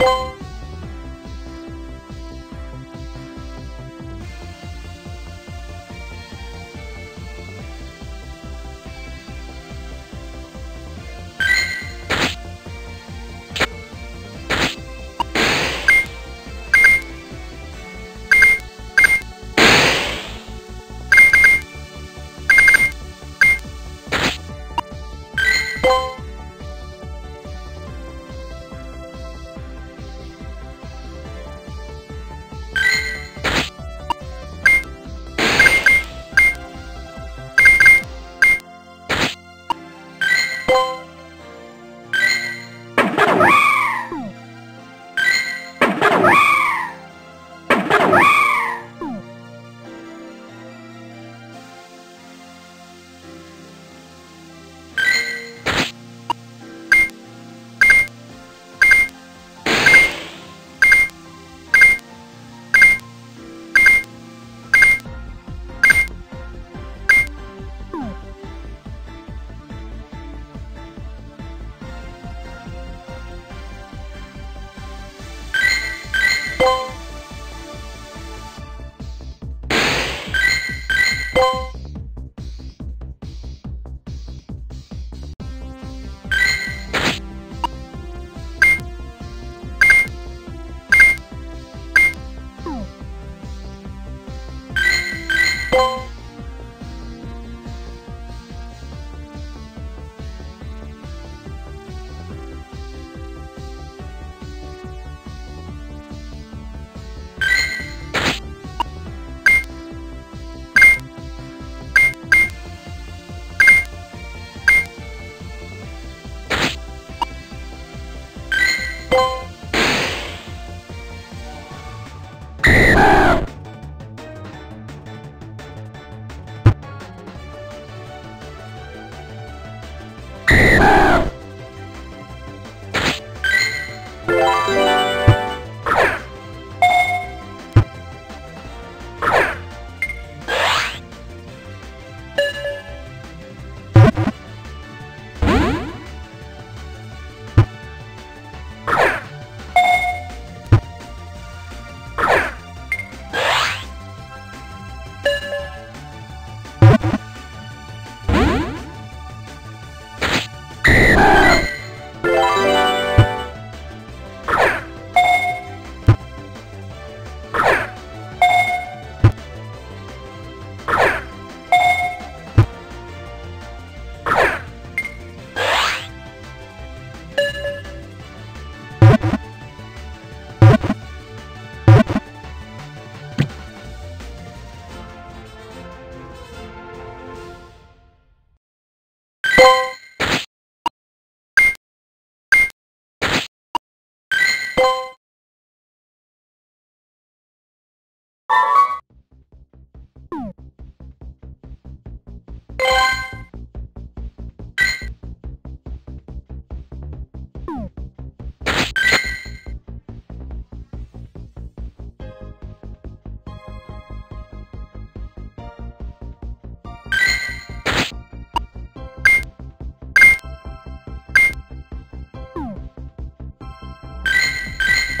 you you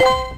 you